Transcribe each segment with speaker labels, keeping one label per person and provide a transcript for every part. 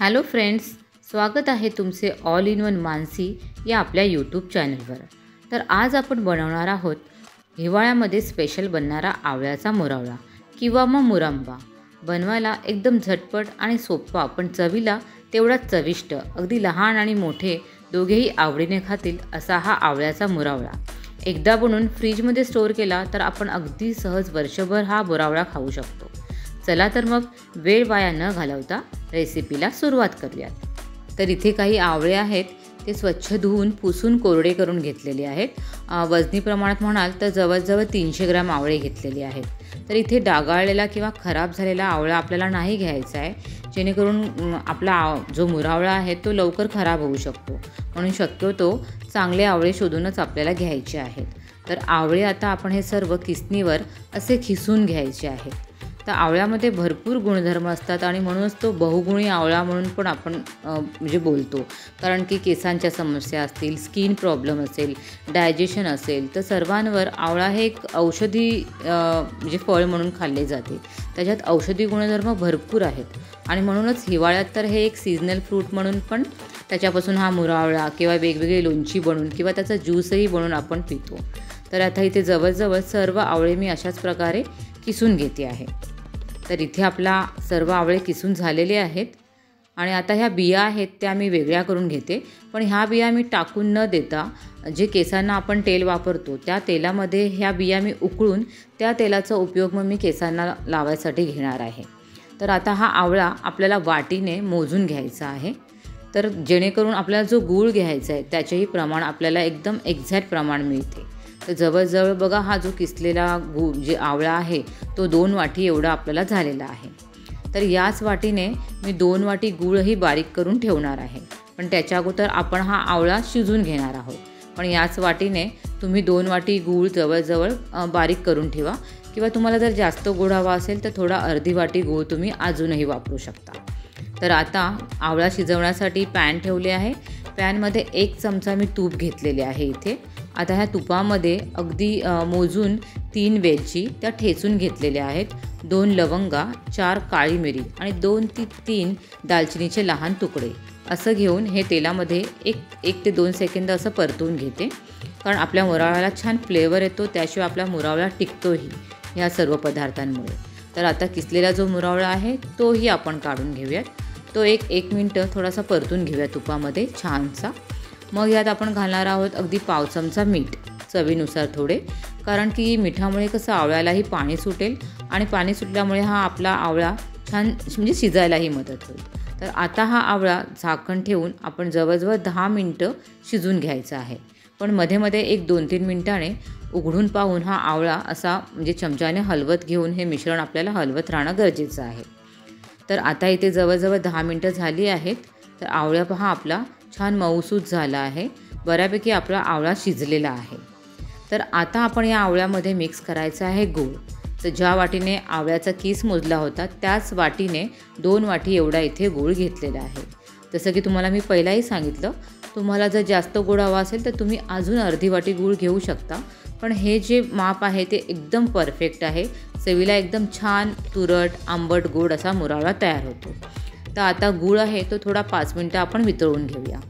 Speaker 1: Hello friends स्वागत आहे तुमचे ऑल इन वन मानसी या आपल्या यूट्यूब चॅनलवर तर आज आपण बनवणार आहोत हिवाळ्यामध्ये स्पेशल बनणारा आवळ्याचा मुरावळा किंवा मग मुरांबा. बनवायला एकदम झटपट आणि सोपा पण चवीला तेवढाच चविष्ट अगदी लहान आणि मोठे दोघेही आवडीने खातील असा हा आवळ्याचा मुरावळा. एकदा बनवून फ्रीजमध्ये स्टोअर केला तर आपण अगदी सहज वर्षभर हा मुरावळा खाऊ शकतो. चला तर मग वेळ वाया न घालवता रेसिपीला सुरुवात करूयात. तर इथे काही आवळे आहेत ते स्वच्छ धुवून पुसून कोरडे करून घेतलेले आहेत. वजनी प्रमाणात म्हणाल तर जवळजवळ तीनशे ग्रॅम आवळे घेतलेले आहेत. तर इथे डागाळलेला किंवा खराब झालेला आवळा आपल्याला नाही घ्यायचा आहे. जेणेकरून आपला आव जो मुरावळा आहे तो लवकर खराब होऊ शकतो. म्हणून शक्यतो चांगले आवळे शोधूनच आपल्याला घ्यायचे आहेत. तर आवळे आता आपण हे सर्व किसनीवर असे खिसून घ्यायचे आहेत. तर आवळ्यामध्ये भरपूर गुणधर्म असतात आणि म्हणूनच तो बहुगुणी आवळा म्हणून पण आपण म्हणजे बोलतो. कारण की केसांच्या समस्या असतील स्किन प्रॉब्लेम असेल डायजेशन असेल तर सर्वांवर आवळा हे एक औषधी म्हणजे फळ म्हणून खाल्ले जाते. त्याच्यात औषधी गुणधर्म भरपूर आहेत. आणि म्हणूनच हिवाळ्यात तर हे एक सीझनल फ्रूट म्हणून पण त्याच्यापासून हा मुरावळा किंवा वेगवेगळी लोणची बनवून किंवा त्याचा ज्यूसही बनवून आपण पितो. तर आता इथे जवळजवळ सर्व आवळे मी अशाच प्रकारे किसून घेते आहे. तर इथे आपला सर्व आवळे किसून झालेले आहेत. आणि आता ह्या बिया आहेत त्या मी वेगळ्या करून घेते. पण ह्या बिया मी टाकून न देता जे केसांना आपण तेल वापरतो त्या तेलामध्ये ह्या बिया मी उकळून त्या तेलाचा उपयोग मग मी केसांना लावायसाठी घेणार आहे. तर आता हा आवळा आपल्याला वाटीने मोजून घ्यायचा आहे. तर जेणेकरून आपल्याला जो गूळ घ्यायचा आहे त्याचेही प्रमाण आपल्याला एकदम एक्झॅक्ट प्रमाण मिळते. तर जवळजवळ बघा हा जो किसलेला गूळ जे आवळा आहे तो दोन वाटी एवढा आपल्याला झालेला आहे. तर याच वाटीने मी दोन वाटी गूळही बारीक करून ठेवणार आहे. पण त्याच्या अगोदर आपण हा आवळा शिजून घेणार आहोत. पण याच वाटीने तुम्ही दोन वाटी गूळ जवळजवळ बारीक करून ठेवा. किंवा तुम्हाला जर जास्त गोड हवा असेल तर थोडा अर्धी वाटी गूळ तुम्ही अजूनही वापरू शकता. तर आता आवळा शिजवण्यासाठी पॅन ठेवले आहे. पॅनमध्ये एक चमचा मी तूप घेतलेले आहे इथे. आता ह्या तुपामध्ये अगदी मोजून तीन वेलची त्या ठेचून घेतलेल्या आहेत. दोन लवंगा चार काळी मिरी आणि दोन ती तीन दालचिनीचे लहान तुकडे. असं घेऊन हे तेलामध्ये एक एक ते दोन सेकंद असं परतून घेते. कारण आपल्या मुरावळ्याला छान फ्लेवर येतो त्याशिवाय आपला मुरावळा टिकतोही ह्या सर्व पदार्थांमुळे. तर आता किसलेला जो मुरावळा आहे तोही आपण काढून घेऊयात. तो एक एक मिनटं थोडासा परतून घेऊया तुपामध्ये छानसा. मग यात आपण घालणार आहोत अगदी पाव चमचा मीठ चवीनुसार थोडे. कारण की मिठामुळे कसं आवळ्यालाही पाणी सुटेल आणि पाणी सुटल्यामुळे हा आपला आवळा छान म्हणजे शिजायलाही मदत होईल. तर आता हा आवळा झाकण ठेवून आपण जवळजवळ दहा मिनटं शिजून घ्यायचा आहे. पण मध्ये मध्ये एक दोन तीन मिनटाने उघडून पाहून हा आवळा असा म्हणजे चमच्याने हलवत घेऊन हे मिश्रण आपल्याला हलवत राहणं गरजेचं आहे. तर आता इथे जवळजवळ दहा मिनटं झाली आहेत. तर आवळा पहा आपला. छान मऊसूत झाला आहे. बऱ्यापैकी आपला आवळा शिजलेला आहे. तर आता आपण या आवळ्यामध्ये मिक्स करायचं आहे गूळ. तर ज्या वाटीने आवळ्याचा किस मोजला होता त्याच वाटीने दोन वाटी एवढा इथे गूळ घेतलेला आहे. जसं की तुम्हाला मी पहिलाही सांगितलं तुम्हाला जर जास्त गोड हवा असेल तर तुम्ही अजून अर्धी वाटी गूळ घेऊ शकता. पण हे जे माप आहे ते एकदम परफेक्ट आहे. चवीला एकदम छान तुरट आंबट गोड असा मुरावळा तयार होतो. तर आता गूळ आहे तो थोडा पाच मिनटं आपण वितळून घेऊया.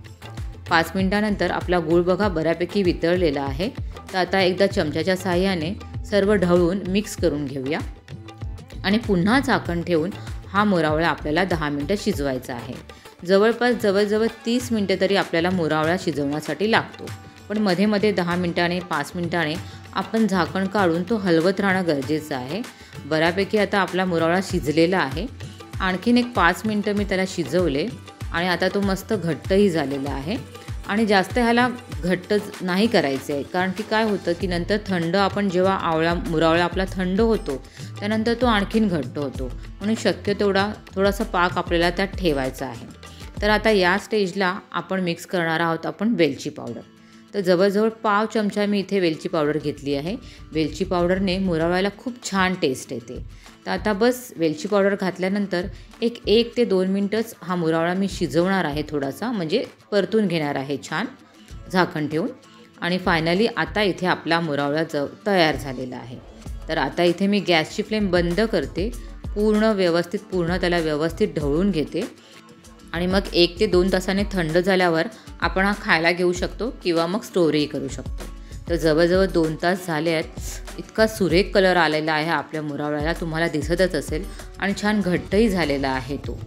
Speaker 1: पाच मिनटानंतर आपला गूळ बघा बऱ्यापैकी वितळलेला आहे. तर आता एकदा चमच्याच्या साहाय्याने सर्व ढवळून मिक्स करून घेऊया. आणि पुन्हा झाकण ठेवून हा मुरावळा आपल्याला दहा मिनटं शिजवायचा आहे. जवळपास जवळजवळ तीस मिनटं तरी आपल्याला मुरावळा शिजवण्यासाठी लागतो. पण मध्ये मध्ये दहा मिनटाने पाच मिनटाने आपण झाकण काढून तो हलवत राहणं गरजेचं आहे. बऱ्यापैकी आता आपला मुरावळा शिजलेला आहे. आणखीन एक पाच मिनटं मी त्याला शिजवले आणि आता तो मस्त घट्टही झालेला आहे. आणि जास्त ह्याला घट्ट नाही करायचे आहे कारण की काय होतं की नंतर थंड आपण जेव्हा आवळा मुरावळा आपला थंड होतो त्यानंतर तो आणखीन घट्ट होतो. म्हणून शक्य तेवढा थोडासा पाक आपल्याला त्यात ठेवायचा आहे. तर आता या स्टेजला आपण मिक्स करणार आहोत आपण वेलची पावडर तर जवळजवळ पाव चमचा मी इथे वेलची पावडर घेतली आहे. वेलची पावडरने मुरावळ्याला खूप छान टेस्ट येते. तर आता बस वेलची पावडर घातल्यानंतर एक एक ते दोन मिनटंच हा मुरावळा मी शिजवणार आहे थोडासा म्हणजे परतून घेणार आहे छान झाकण ठेवून. आणि फायनली आता इथे आपला मुरावळा ज तयार झालेला आहे. तर आता इथे मी गॅसची फ्लेम बंद करते. पूर्ण व्यवस्थित पूर्ण त्याला व्यवस्थित ढवळून घेते. आणि मग एक ते दोन तासाने थंड झाल्यावर आपण हा खायला घेऊ शकतो किंवा मग स्टोरही करू शकतो. तर जवळजवळ दोन तास झाले आहेत. इतका सुरेख कलर आलेला आहे आपल्या मुरावळ्याला तुम्हाला दिसतच असेल. आणि छान घट्टही झालेला आहे तो.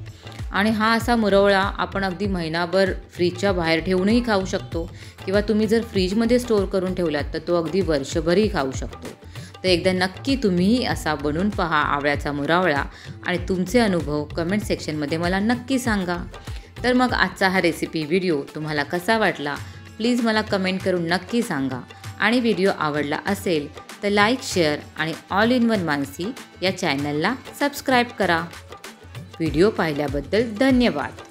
Speaker 1: आणि हा असा मुरवळा आपण अगदी महिनाभर फ्रीजच्या बाहेर ठेवूनही खाऊ शकतो. किंवा तुम्ही जर फ्रीजमध्ये स्टोअर करून ठेवलात तर तो अगदी वर्षभरही खाऊ शकतो. तर एकदा नक्की तुम्हीही असा बनवून पहा आवळ्याचा मुरावळा आणि तुमचे अनुभव कमेंट सेक्शनमध्ये मला नक्की सांगा. तर मग आजचा हा रेसिपी व्हिडिओ तुम्हाला कसा वाटला? प्लीज मला कमेंट करून नक्की सांगा. आणि व्हिडिओ आवडला असेल तर लाईक शेअर आणि ऑल इन वन मानसी या चॅनलला सबस्क्राईब करा. व्हिडिओ पाहिल्याबद्दल धन्यवाद.